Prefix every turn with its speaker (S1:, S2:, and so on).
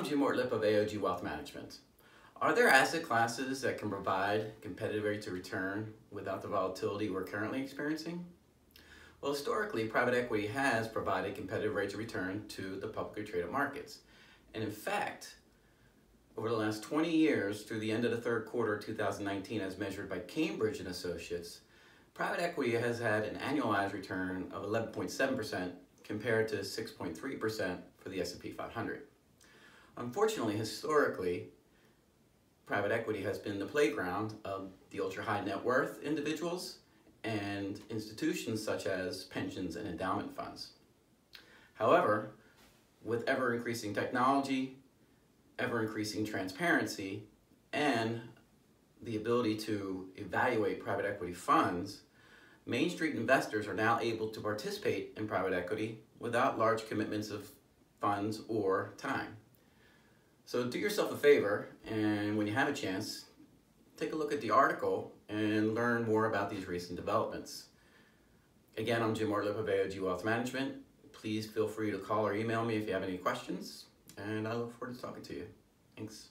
S1: Ortlip of AOG Wealth Management. Are there asset classes that can provide competitive rates of return without the volatility we're currently experiencing? Well, historically, private equity has provided competitive rates of return to the publicly traded markets. And in fact, over the last 20 years, through the end of the third quarter of 2019, as measured by Cambridge and Associates, private equity has had an annualized return of 11.7% compared to 6.3% for the S&P 500. Unfortunately, historically, private equity has been the playground of the ultra high net worth individuals and institutions such as pensions and endowment funds. However, with ever increasing technology, ever increasing transparency, and the ability to evaluate private equity funds, Main Street investors are now able to participate in private equity without large commitments of funds or time. So do yourself a favor, and when you have a chance, take a look at the article and learn more about these recent developments. Again, I'm Jim Ortlip of AOG Wealth Management. Please feel free to call or email me if you have any questions, and I look forward to talking to you. Thanks.